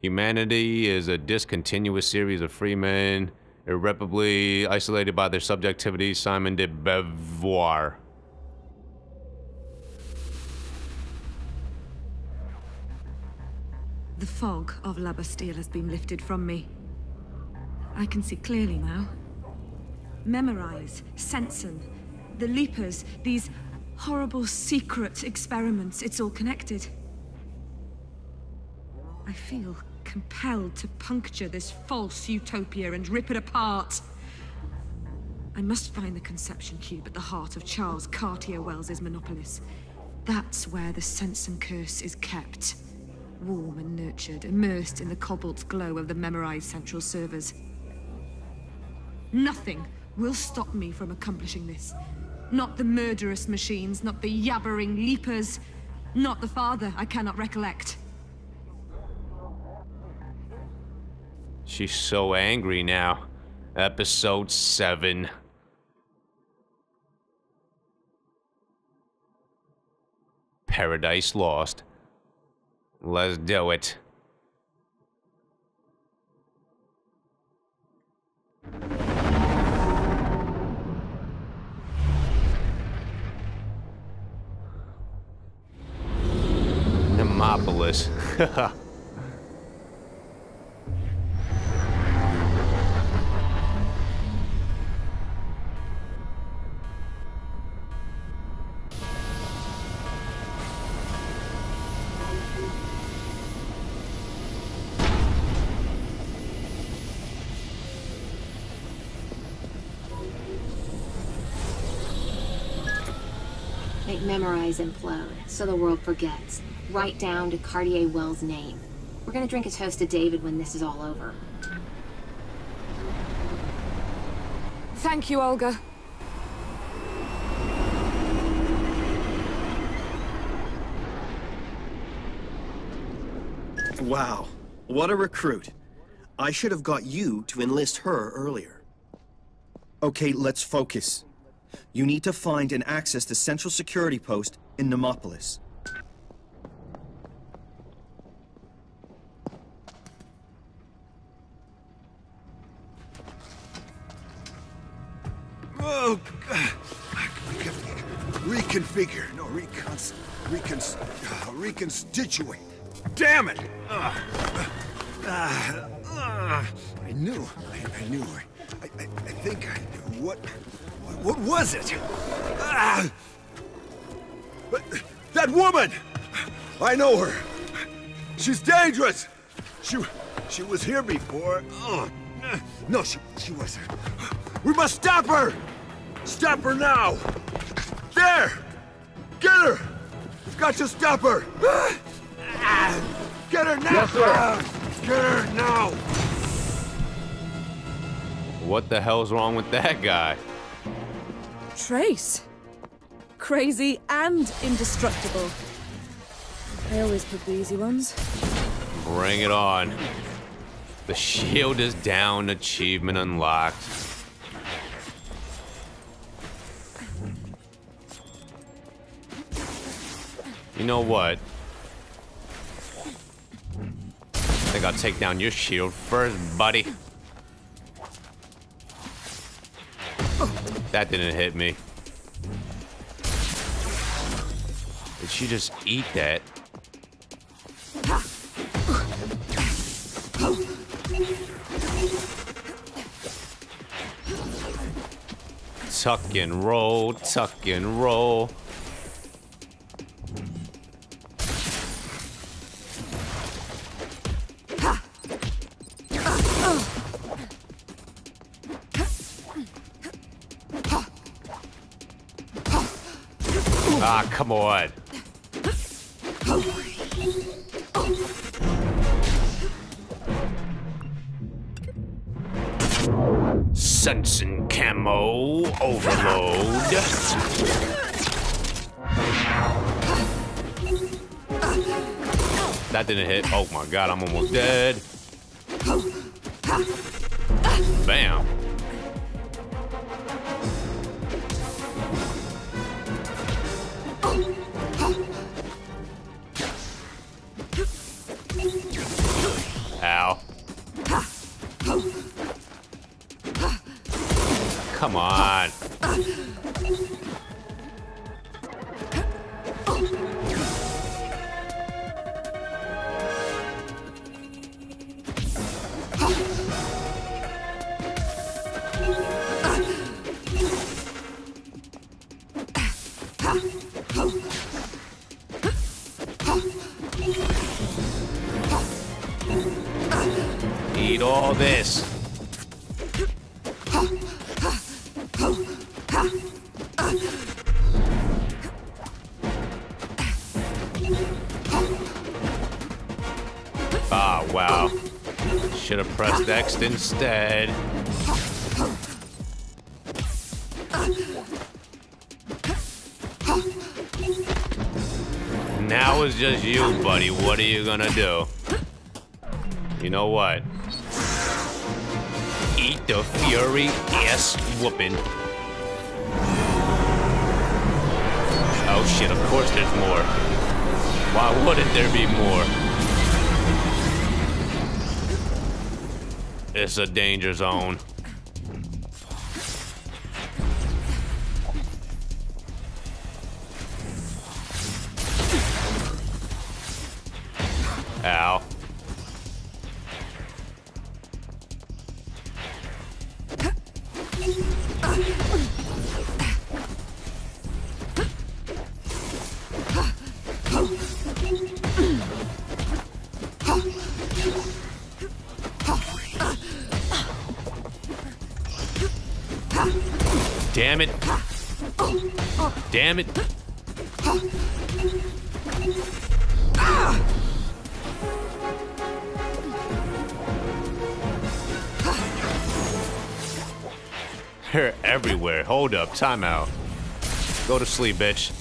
Humanity is a discontinuous series of free men, irreparably isolated by their subjectivity. Simone de Beauvoir. The fog of La Bastille has been lifted from me. I can see clearly now. Memorize, Sensen, the Leapers, these horrible secret experiments, it's all connected. I feel compelled to puncture this false utopia and rip it apart. I must find the conception cube at the heart of Charles Cartier Wells's Monopolis. That's where the Sensen curse is kept warm and nurtured, immersed in the cobalt glow of the memorized central servers. Nothing will stop me from accomplishing this. Not the murderous machines, not the yabbering leapers, not the father I cannot recollect. She's so angry now. Episode 7. Paradise Lost. Let's do it. Nemopolis. Make memorize implode, so the world forgets. Write down to Cartier Wells' name. We're gonna drink a toast to David when this is all over. Thank you, Olga. Wow, what a recruit. I should have got you to enlist her earlier. Okay, let's focus. You need to find and access the Central Security Post in Nemopolis. Oh, God. Reconfigure. No, recons... Recons... Uh, reconstituate. Damn it! Uh, uh, uh, I knew. I, I knew. I, I, I think I knew. What... What was it? Ah! But that woman! I know her. She's dangerous. She she was here before. Oh, no, she she wasn't. We must stop her. Stop her now. There. Get her. We've got to stop her. Get her now. Yes, sir. Get her now. What the hell's wrong with that guy? Trace. Crazy and indestructible. I always pick the easy ones. Bring it on. The shield is down, achievement unlocked. You know what? I think I'll take down your shield first, buddy. That didn't hit me. Did she just eat that? Tuck and roll, tuck and roll. Ah, come on. Sensen camo overload. That didn't hit. Oh my god, I'm almost dead. Bam. Come on. Eat all this. Ah, wow. Should have pressed X instead. Now it's just you, buddy. What are you gonna do? You know what? Eat the fury ass whooping. Oh shit, of course there's more. Why wouldn't there be more? It's a danger zone. Damn it. Damn it. They're everywhere. Hold up. Timeout. Go to sleep, bitch.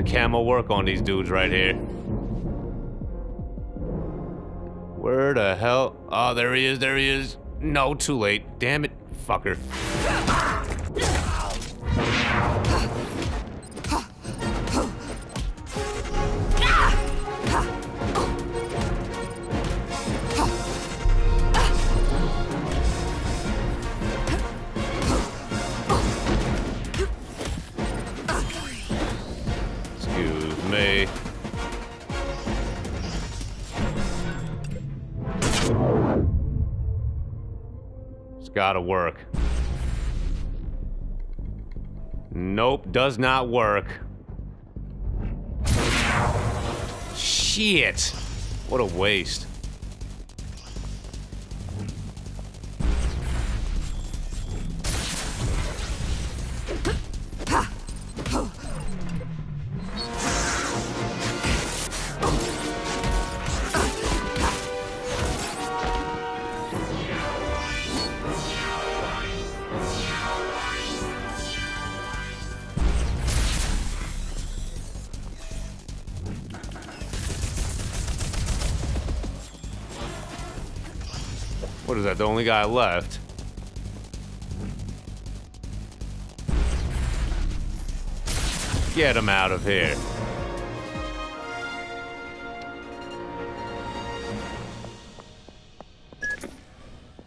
The camo work on these dudes right here? Where the hell? Oh, there he is, there he is. No, too late. Damn it, fucker. Gotta work. Nope, does not work. Shit! What a waste. What is that, the only guy left? Get him out of here.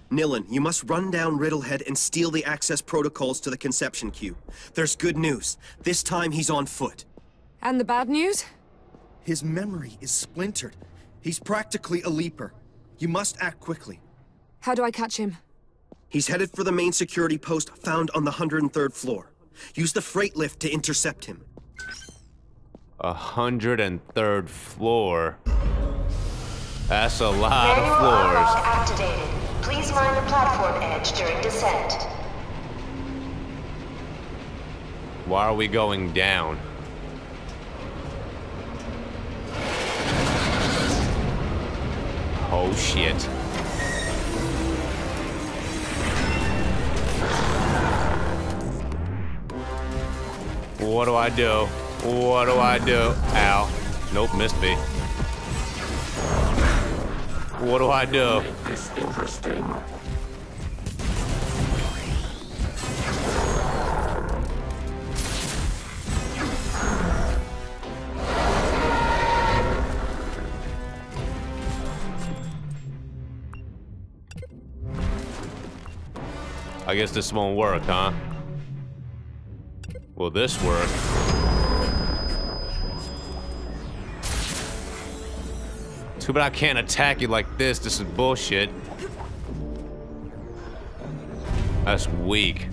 Nilin, you must run down Riddlehead and steal the access protocols to the conception cube. There's good news. This time he's on foot. And the bad news? His memory is splintered. He's practically a leaper. You must act quickly. How do I catch him? He's headed for the main security post found on the 103rd floor. Use the freight lift to intercept him. A hundred and third floor. That's a lot of Manual floors. unlock activated. Please mind the platform edge during descent. Why are we going down? Oh, shit. What do I do? What do I do? Ow. Nope, missed me. What do I do? Interesting. I guess this won't work, huh? Will this work? Too bad I can't attack you like this. This is bullshit. That's weak.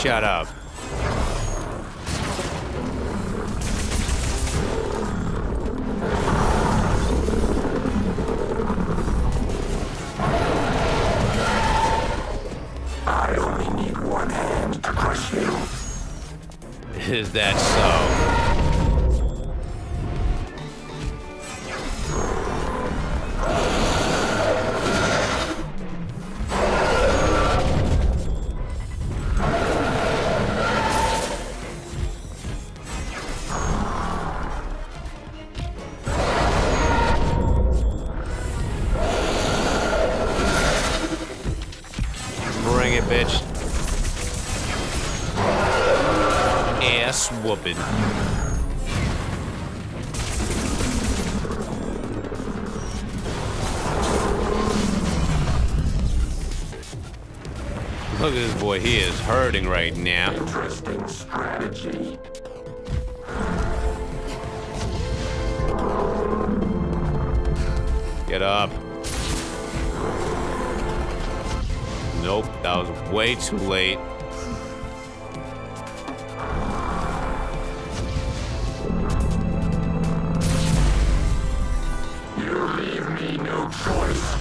Shut up. Is that so? Ass whooping. Look at this boy, he is hurting right now. Interesting strategy. Get up. Nope, that was way too late. Choice.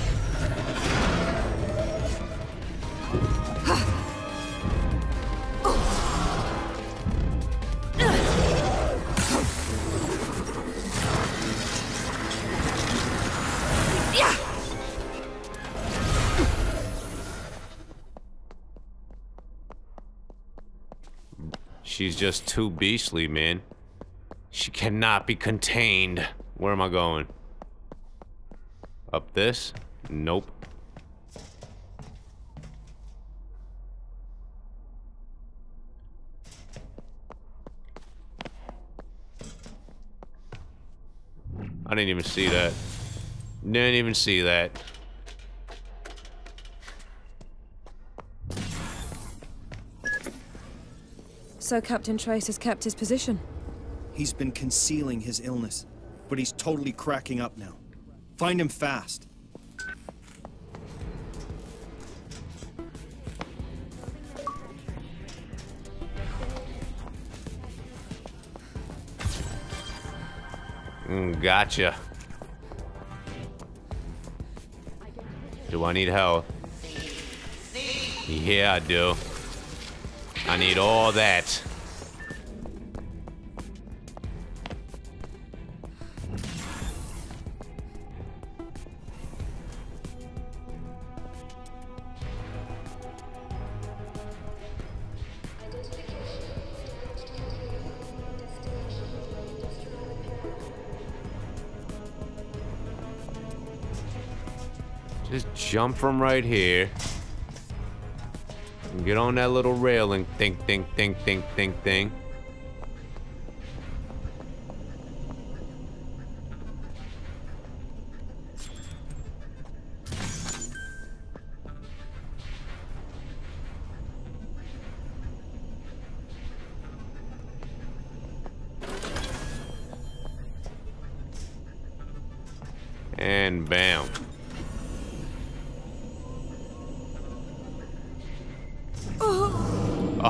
She's just too beastly, man. She cannot be contained. Where am I going? Up this? Nope. I didn't even see that. Didn't even see that. So Captain Trace has kept his position. He's been concealing his illness, but he's totally cracking up now. Find him fast. Mm, gotcha. Do I need help? Yeah, I do. I need all that. Just jump from right here. And get on that little railing. Think, think, think, think, think, think.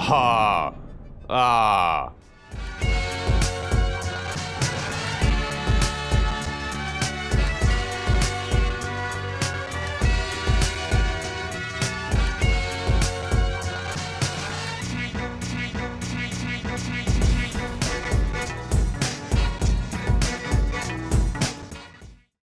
Ah. Ah.